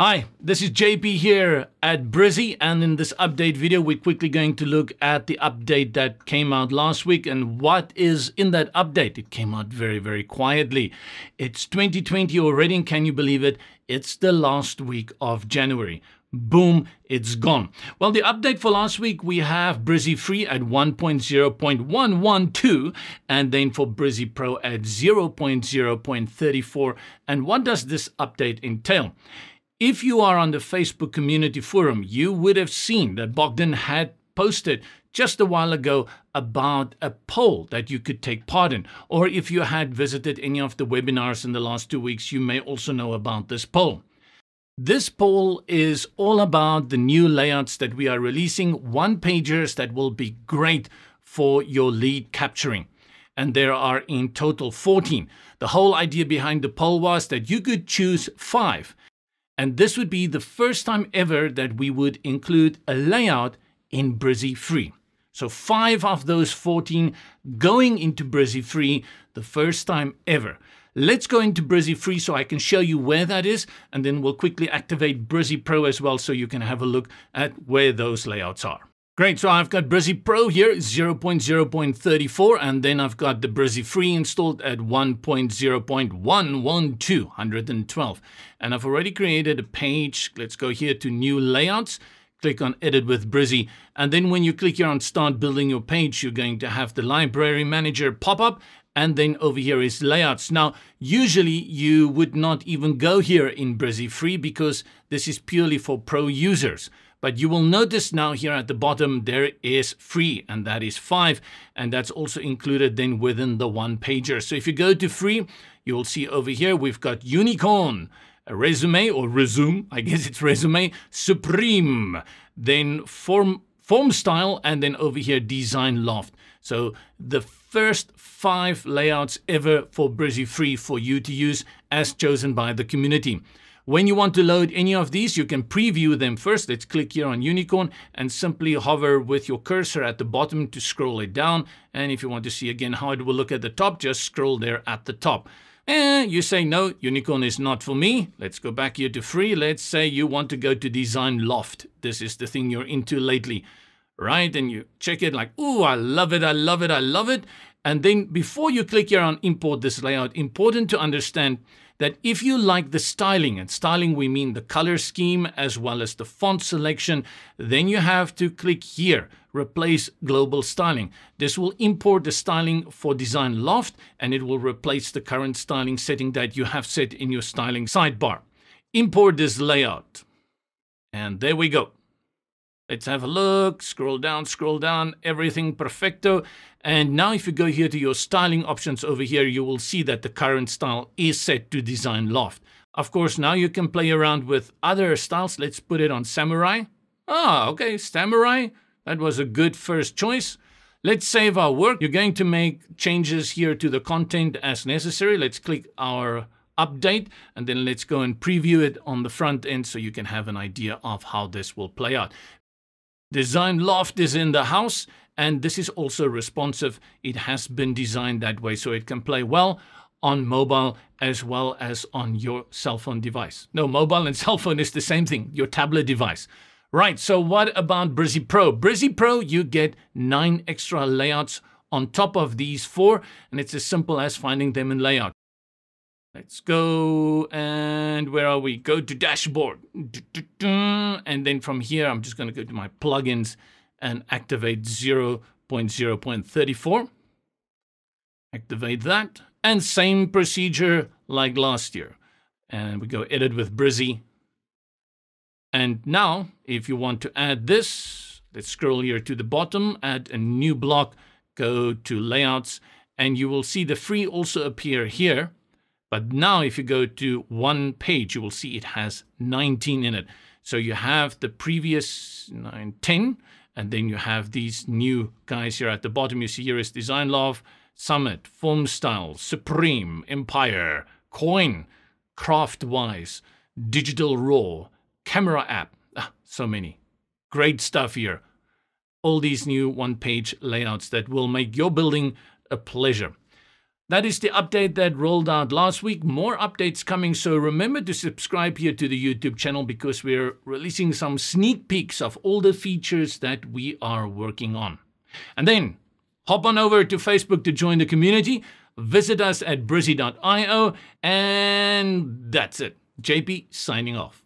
Hi, this is JP here at Brizy and in this update video, we're quickly going to look at the update that came out last week and what is in that update. It came out very, very quietly. It's 2020 already, and can you believe it? It's the last week of January. Boom, it's gone. Well, the update for last week, we have Brizy Free at 1.0.112, and then for Brizy Pro at 0.0.34. And what does this update entail? If you are on the Facebook community forum, you would have seen that Bogdan had posted just a while ago about a poll that you could take part in. Or if you had visited any of the webinars in the last two weeks, you may also know about this poll. This poll is all about the new layouts that we are releasing, one pagers that will be great for your lead capturing. And there are in total 14. The whole idea behind the poll was that you could choose five and this would be the first time ever that we would include a layout in Brizy Free. So five of those 14 going into Brizy Free the first time ever. Let's go into Brizy Free so I can show you where that is, and then we'll quickly activate Brizy Pro as well so you can have a look at where those layouts are. Great, so I've got Brizy Pro here, 0.0.34, and then I've got the Brizy Free installed at 1.0.112, 112. And I've already created a page. Let's go here to New Layouts, click on Edit with Brizy, and then when you click here on Start Building Your Page, you're going to have the Library Manager pop up, and then over here is layouts. Now, usually you would not even go here in Brizy Free because this is purely for pro users. But you will notice now here at the bottom, there is free, and that is five. And that's also included then within the one pager. So if you go to free, you will see over here, we've got Unicorn, a resume or resume, I guess it's resume, Supreme, then form, form style, and then over here, design loft. So the first five layouts ever for Brizy Free for you to use as chosen by the community. When you want to load any of these, you can preview them first. Let's click here on Unicorn and simply hover with your cursor at the bottom to scroll it down. And if you want to see again how it will look at the top, just scroll there at the top. And you say, no, Unicorn is not for me. Let's go back here to free. Let's say you want to go to Design Loft. This is the thing you're into lately, right? And you check it like, oh, I love it, I love it, I love it. And then before you click here on import this layout, important to understand that if you like the styling, and styling we mean the color scheme as well as the font selection, then you have to click here, replace global styling. This will import the styling for Design Loft and it will replace the current styling setting that you have set in your styling sidebar. Import this layout. And there we go. Let's have a look, scroll down, scroll down, everything perfecto. And now if you go here to your styling options over here, you will see that the current style is set to Design Loft. Of course, now you can play around with other styles. Let's put it on Samurai. Ah, okay, Samurai. That was a good first choice. Let's save our work. You're going to make changes here to the content as necessary. Let's click our update and then let's go and preview it on the front end so you can have an idea of how this will play out. Design Loft is in the house and this is also responsive. It has been designed that way so it can play well on mobile as well as on your cell phone device. No, mobile and cell phone is the same thing, your tablet device. Right, so what about Brizy Pro? Brizy Pro, you get nine extra layouts on top of these four, and it's as simple as finding them in layout. Let's go, and where are we? Go to dashboard. And then from here, I'm just going to go to my plugins and activate 0.0.34. Activate that. And same procedure like last year. And we go edit with Brizy. And now, if you want to add this, let's scroll here to the bottom, add a new block, go to layouts, and you will see the free also appear here. But now if you go to one page, you will see it has 19 in it. So you have the previous 9, 10, and then you have these new guys here at the bottom. You see here is Design Loft, Summit, Form Style, Supreme, Empire, Coin, Craftwise, Digital Raw, Camera App. Ah, so many. Great stuff here. All these new one-page layouts that will make your building a pleasure. That is the update that rolled out last week. More updates coming, so remember to subscribe here to the YouTube channel because we're releasing some sneak peeks of all the features that we are working on. And then hop on over to Facebook to join the community. Visit us at brizy.io, and that's it. JP signing off.